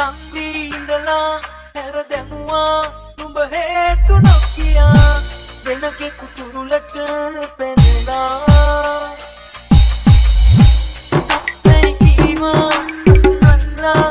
කන්දී ඉඳලා හැර දැමුවා. නුඹ හේතු නොකියා වෙනකෙ කුතුරුලට පෙනලා. සැපයි කීවා අල්ලා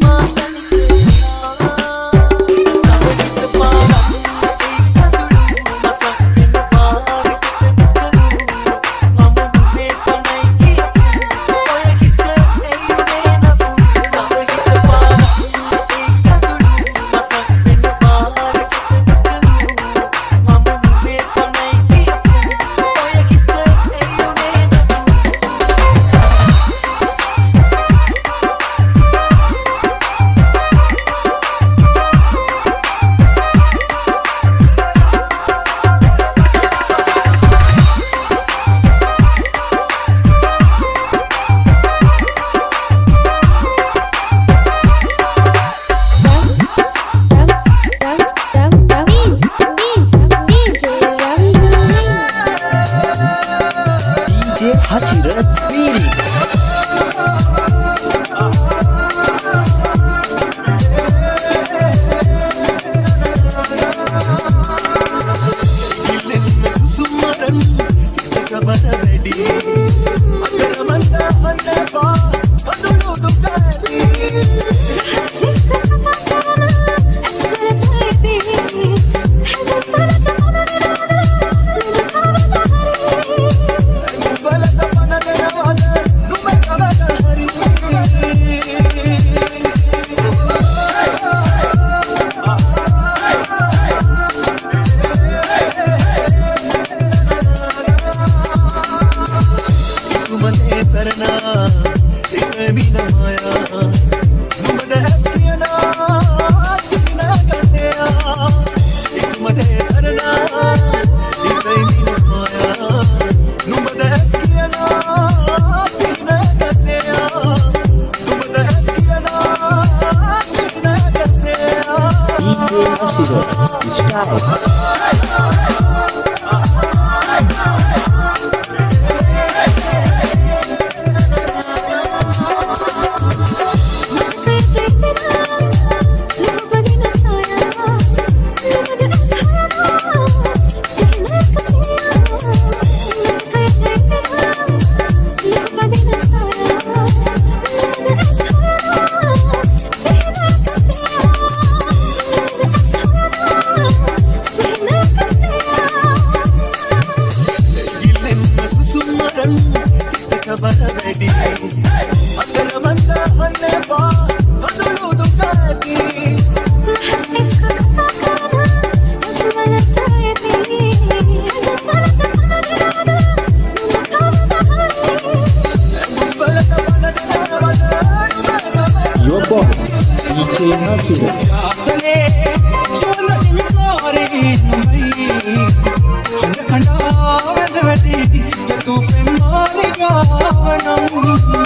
my Your boss DJ Hasirat DJ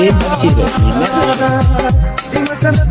DJ Hasirat Remix DJ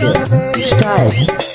Style.